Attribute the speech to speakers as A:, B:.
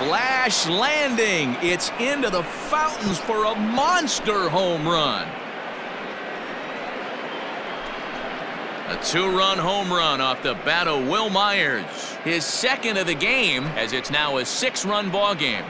A: Splash landing. It's into the fountains for a monster home run. A two-run home run off the bat of Wil Myers. His second of the game, as it's now a six-run ball game.